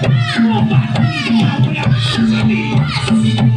Bravo, Patricia, un aplauso.